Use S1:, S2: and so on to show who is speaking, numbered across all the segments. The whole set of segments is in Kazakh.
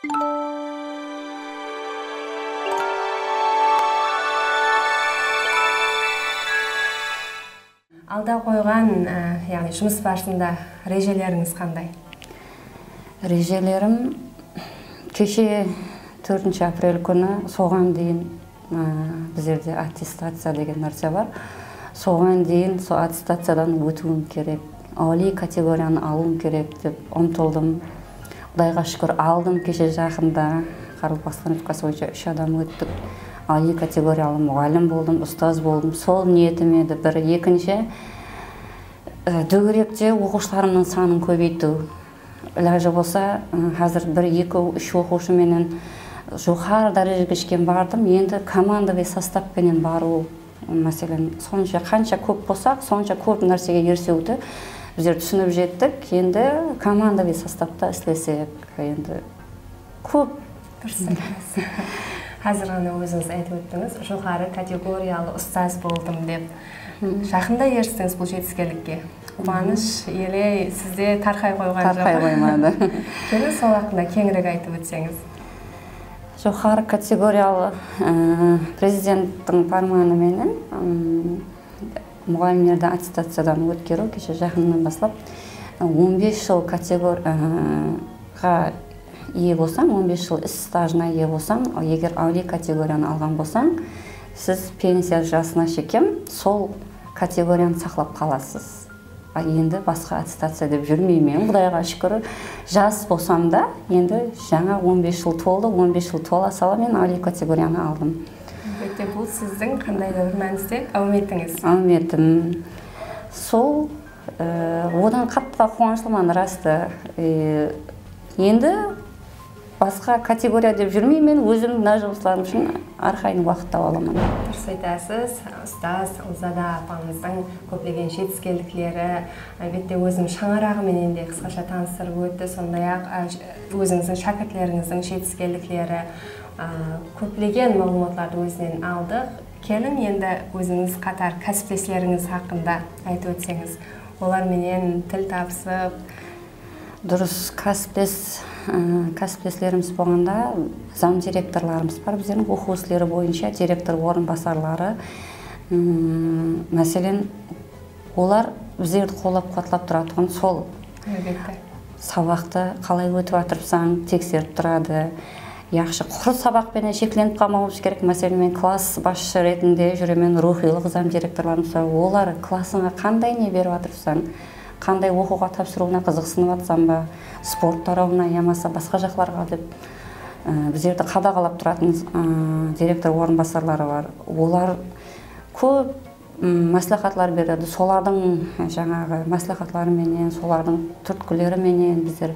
S1: алда қойған ә, яғни жұмыс барысында режелеріңіз қандай?
S2: Режелерім кеше 4 апрель күні соған дейін ә, біздерде аттестация деген нәрсе бар. Соған дейін сол аттестациядан өтуім керек али категорияны алуым керек деп ұмтылдым. Құдайға шүкір алдым кеше жақында. Республикасы бойынша үш адам өттік. Али категориялы мұғалім болдым ұстаз болдым. Сол ниетім еді. Бір екінші дөңіректе оқушыларымның санын көбейту. Ләжі болса қазір бір екі үш оқушыменен жоғары дәрежеге ішкен бардым. Енді командовый составпенен бару мәселен сонша қанша көп болсақ сонша көп нәрсеге ерсеуді біздер түсініп жеттік. Енді командовый составта істесек енді көп
S1: қазір ғана өзіңіз айтып өттіңіз жоғары категориялы ұстаз болдым деп. Жақында ерістіңіз бұл жетістікке қуаныш елей сізде тарқай қойған
S2: тарқай қоймады.
S1: Келі сол хақында кеңірек айтып өтсеңіз.
S2: Жоғары категориялы президенттің парманыменен мұғалімдерді аттестациядан өткеру кеше жақыннан бастап 15 жыл категорияға ие болсаң 15 жыл іс стажына ие болсаң егер әулие категорияны алған болсаң сіз пенсия жасына шекем сол категорияны сақлап қаласыз а енді басқа аттестация деп жүрмеймін құдайға шүкір. Жас болсам да енді жаңа 15 жыл толды 15 жыл тола сала мен әулие категорияны алдым.
S1: Әлбетте бұл сіздің қандай да бір мәністе әуметіңіз
S2: әуметім сол ә, одан қатты қуаныштымын расты ә, енді басқа категория деп жүрмеймін мен өзім мына жұмыстарым үшін әрқайын уақыт таба аламын.
S1: Дұрыс айтасыз ұстаз ұлзада апамыздың көптеген жетіскерліктері әлбетте өзім шаңырағыменен де қысқаша таныстырып өтті. Сондай ақ өзіңіздің шәкіртлеріңіздің жетіскерліктері көптеген мағлұматтарды өзінен алдық келін енді өзіңіз қатар кәсіптестеріңіз хақында айтып өтсеңіз оларменен тіл табысып
S2: дұрыс кәсіптес кәсіптестеріміз болғанда зам директорларымыз бар біздердің оқу ісілері бойынша директор орынбасарлары мәселен олар біздерді қолдап қуатлап тұратұғын сол
S1: әлбетте
S2: сабақты қалай өтіп жатырсаң тексеріп тұрады яқшы құр сабақпенен шектеліп қалмауымыз керек. Мәселен мен класс басшысы ретінде жүремін рухилық зам директорларымыз олар классыңа қандай не беріп жатырсың қандай оқуға тапсыруына қызықсынып жатсам ба спорт тарауына ямаса басқа жақларға деп ә, біздерді қадағалап тұратын ә, директор орынбасарлары бар. Олар көп мәслихатлар береді. Солардың жаңағы мәслихатларыменен солардың түрткілеріменен біздер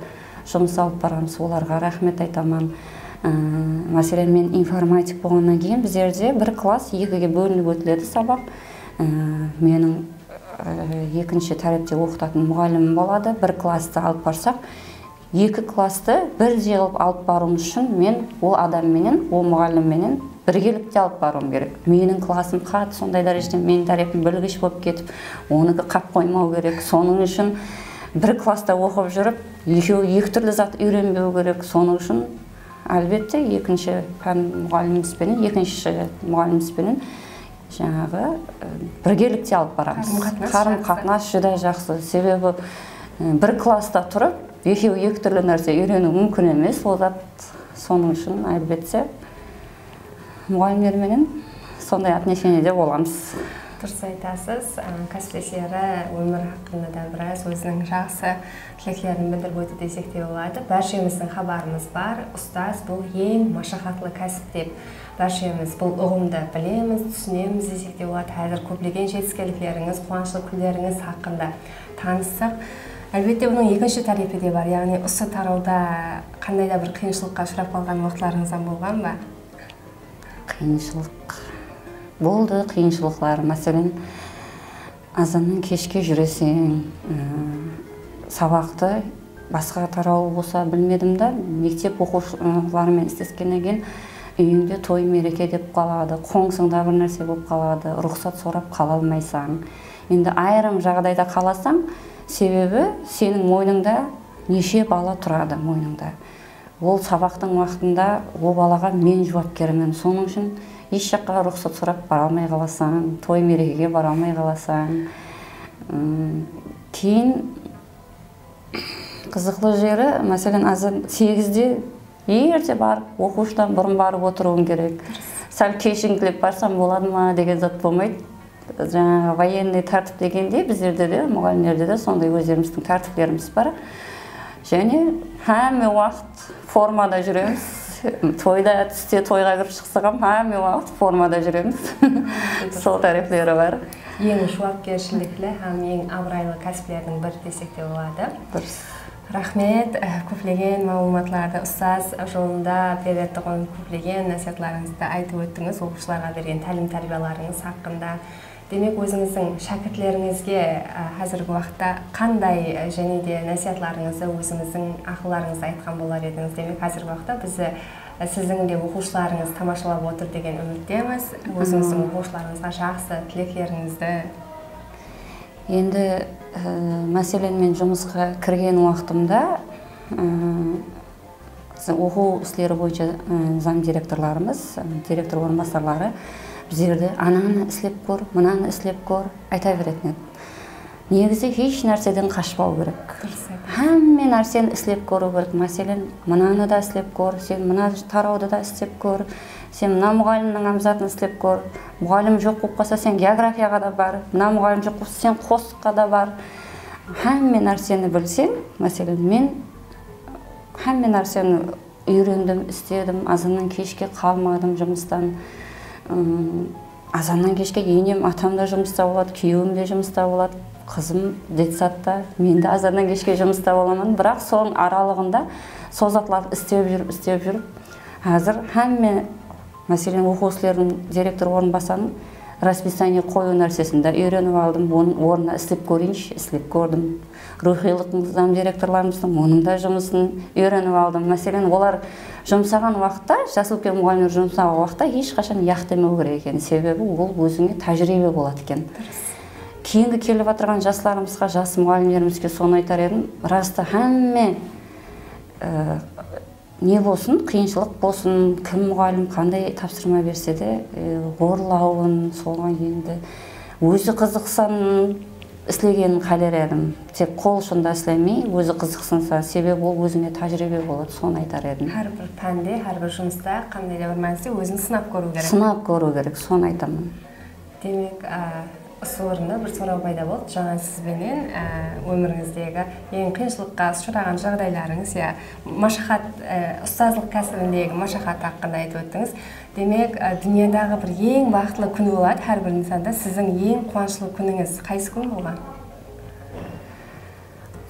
S2: жұмыс алып барамыз. Оларға рахмет айтамын. Мәселен мен информатик болғаннан кейін біздерде бір класс екіге бөлініп өтіледі сабақ. Ә, менің екінші тәріпте оқытатын мұғалімім болады. Бір классты алып барсақ екі классты бір қылып алып баруымыз үшін мен ол адамменен ол мұғалімменен біргелікте алып баруым керек. Менің классым қатты сондай дәрежеде менің тәрепім білгіш болып кетіп оныкі қап қоймау керек. Соның үшін бір класста оқып жүріп екеуі екі түрлі зат үйренбеу керек. Соның үшін әлбетте екінші пән мұғалімімізбенен екінші мұғалімімізбенен жаңағы біргелікте алып барамыз. Қарым қатынас жүдә жақсы. себебі бір класста тұрып екеуі екі түрлі нәрсе үйрену мүмкін емес. Ол зат соның үшін әлбетте мұғалімдерменен сондай отношениеде боламыз.
S1: Дұрыс айтасыз кәсіптестері өмір хақында да біраз өзінің жақсы тілектерін білдіріп өтті десек те болады баршамыздың хабарымыз бар. Ұстаз бұл ең машақатлы кәсіп деп баршамыз бұл ұғымды білеміз түсінеміз десек те болады қазір көптеген жетістіктеріңіз қуанышты күндеріңіз хақында таныссақ әлбетте бұның екінші тарифі де бар. Яғни осы тарауда қандай да бір қиыншылыққа ұшырап қалған уақытларыңыз болған ба?
S2: Қиыншылық болды қиыншылықтар. Мәселен азаннан кешке жүресің сабақты басқа тарау болса білмедім да мектеп оқушыларымен істескеннен кейін үйіңде той мереке деп қалады қоңсыңда бір нәрсе болып қалады рұқсат сұрап қала алмайсың енді айрым жағдайда қаласаң себебі сенің мойныңда неше бала тұрады мойныңда. Ол сабақтың уақытында ол балаға мен жауапкермін соның үшін еш жаққа рұқсат сұрап бара алмай қаласаң той мерекеге бара алмай қаласаң кейін қызықлы жері мәселен азан сегізде ерте барып оқушыдан бұрын барып отыруың керек. Сәл кешіңкілеп барсам болады ма деген зат болмайды. Жаңағы военный тәртіп дегенде біздерде де мұғалімдерде де сондай өздеріміздің тәртіптеріміз бар. Және әме уақыт формада жүреміз. тойда түсте тойға кіріп шықсам әме уақыт формада жүреміз. Сол тарихлері бар.
S1: Ең жауапкершіліклі һәм ең абыройлы кәсіплердің бірі десек те болады.
S2: Дұрыс.
S1: Рахмет. Көптеген маалыматтарды ұстаз жолында беретұғын көптеген насихатларыңызды айтып өттіңіз. Оқушыларға берген тәлім тәрбиелеріңіз хақында. Демек өзіңіздің шәкіртлеріңізге қазіргі уақытта қандай және де насихатларыңызды өзіңіздің ақылдарыңызды айтқан болар едіңіз? Демек қазіргі уақытта бізді сіздің де оқушыларыңыз тамашалап отыр деген үміттеміз. Өзіңіздің оқушыларыңызға жақсы тілектеріңізді.
S2: Енді ә, мәселен мен жұмысқа кірген уақытымда ә, оқу істері бойынша ә, заң директорларымыз директор орынбасарлары біздерді ананы істеп көр мынаны істеп көр айта беретін еді негізі еш нәрседен қашпау керек әмме нәрсені істеп көру керек мәселен мынаны да істеп көр сен мына тарауды да істеп көр сен мына мұғалімнің әмзатын істеп көр мұғалім жоқ болып қалса сен географияға да бар мына мұғалім жоқ болса сен қосыққа да бар әмме нәрсені білсең мәселен мен әмме нәрсені үйрендім істедім азаннан кешке қалмадым жұмыстан азаннан кешке енем атам да жұмыста болады күйеуім де жұмыста болады қызым детсадта мен де азаннан кешке жұмыста боламын бірақ соның аралығында созатлап істеп жүріп істеп жүріп қазір әмме мәселен оқу ісілерінің директор орынбасарының расписание қою нәрсесін де үйреніп алдым. Оның орнына істеп көрейінші істеп көрдім. Рухилық зам директорларымыздың оның да жұмысын үйреніп алдым. Мәселен олар жұмсаған уақытта жас үлкен мұғалімдер жұмсаған уақытта ешқашан яқ демеу керек екен. Себебі ол өзіңе тәжірибе болады екен. Кейінгі келіп жатырған жастарымызға жас мұғалімдерімізге соны айтар едім. Раста әмме ә, не болсын қиыншылық болсын кім мұғалім қандай тапсырма берсе де ә, орлауын соған енді өзі қызықсан істегенін қалар едім. Тек қол ұшында істемей өзі қызықсынса. Себебі ол өзіңе тәжірибе болады соны айтар едім.
S1: Әрбір пәнде әрбір жұмыста қандай да бір мәністе өзін сынап көру керек.
S2: Сынап көру керек соны айтамын.
S1: Демек осы орында бір сұрау пайда болды. Жаңа сізбенен өміріңіздегі ең қиыншылыққа ұшыраған жағдайларыңыз иә машақат ұстаздық кәсібіндегі машақат хақында айтып өттіңіз. Демек дүниядағы бір ең бақытлы күн болады. Әрбір инсанда сіздің ең қуанышлы күніңіз қайсы күн болған?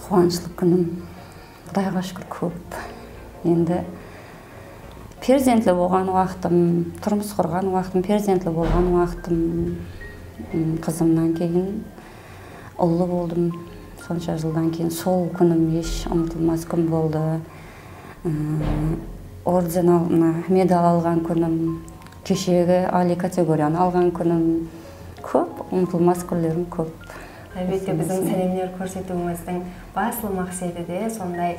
S2: Қуанышлы күнім құдайға шүкір көп. Енді перзентлі болған уақытым тұрмыс құрған уақытым перзентлі болған уақытым қызымнан кейін ұлы болдым. Сонша жылдан кейін сол күнім еш ұмытылмас күн болды. Орден мына медаль алған күнім кешегі али категорияны алған күнім. Көп ұмытылмас күндерім көп.
S1: Әлбетте біздің сәлемдер көрсетуіміздің басты мақсаты де сондай.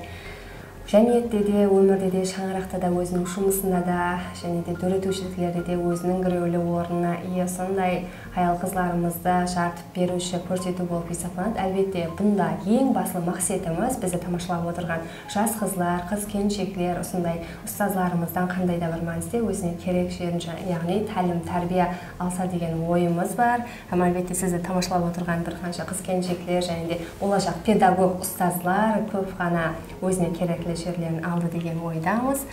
S1: Жәниетте де өмірде де шаңырақта да өзінің жұмысында да және де дөретушіліктерде де өзінің біреулі орнына ие сондай аял қызларымызды жарытып беруші көрсету болып есептелінеді әлбетте бұнда ең басты мақсатымыз бізді тамашалап отырған жас қызлар қыз келіншектер осындай ұстазларымыздан қандай да бір мәністе өзіне керек жерін яғни тәлім тәрбие алса деген ойымыз бар. Әлбетте сізді тамашалап отырған бір қанша қыз келіншектер және де болашақ педагог ұстазлар көп ғана өзіне керекті жерлерін алды деген ойдамыз.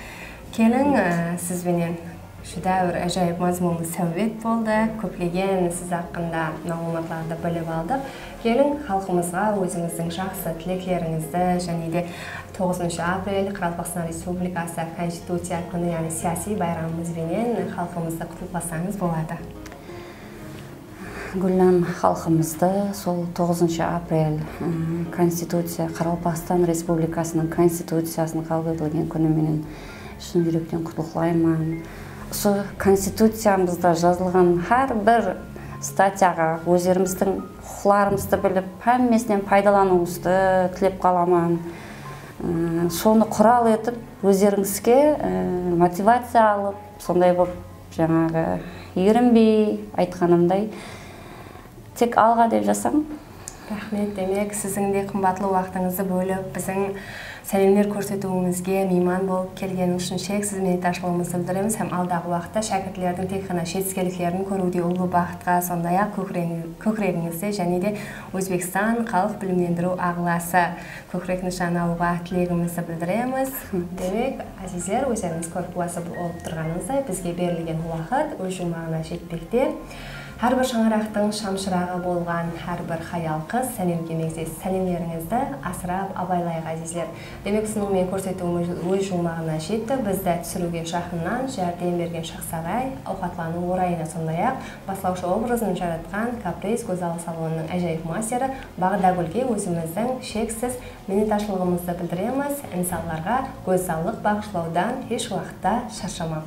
S1: Келің сізбенен жүдә бір әжайып мазмұнлы сәубет болды. Көптеген сіз хақында мағлұматтарды біліп алдық. Келің халқымызға өзіңіздің жақсы тілектеріңізді және де тоғызыншы апрель қарақалпақстан республикасы конституция күні яғни саяси байрамымызбенен халқымызды құттықтасаңыз болады.
S2: Гүлнәм халқымызды сол 9 апрель конституция қарақалпақстан республикасының конституциясын қабыл етілген күніменен шын жүректен құттықтаймын. Осы конституциямызда жазылған әрбір статьяға өздеріміздің құқыларымызды біліп һәммесінен пайдалануымызды тілеп қаламын. Соны құрал етіп өздеріңізге мотивация алып сондай болып жаңағы ерінбей айтқанымдай тек алға деп жасам
S1: рахмет демек сіздің де қымбатлы уақытыңызды бөліп біздің сәлемдер көрсетуімізге мейман болып келгеніңіз үшін шексіз minnətdarшылығымызды білдіреміз. Һәм алдағы уақытта шәкіртлердің тек қана жетістіктерін көруде ұлы бақытқа сондай ақ көкірегіңізде және де өзбекстан халық білімдендіру ағыласы көкірек нышаны алуға тілегімізді білдіреміз. Демек әзиздер өздеріңіз көріп куәсі болып тұрғаныңыздай бізге берілген уақыт өз жұмағына жетпекте. Әрбір шаңырақтың шамшырағы болған әрбір хаял қыз сәлемге сәлемдеріңізді асырап абайлайық әзиздер. Демек ұсынумен көрсетуіміз өз жұмағына жетті. Бізді түсіруге жақыннан жәрдем берген шақсағай ауқатлану орайына сондай ақ бастаушы образын жаратқан каприз гөзал салонының әжайып мастері бағдагүлге өзіміздің шексіз миннәтдаршылығымызды білдіреміз. Инсанларға гөзалдық бағышлаудан еш уақытта шаршамау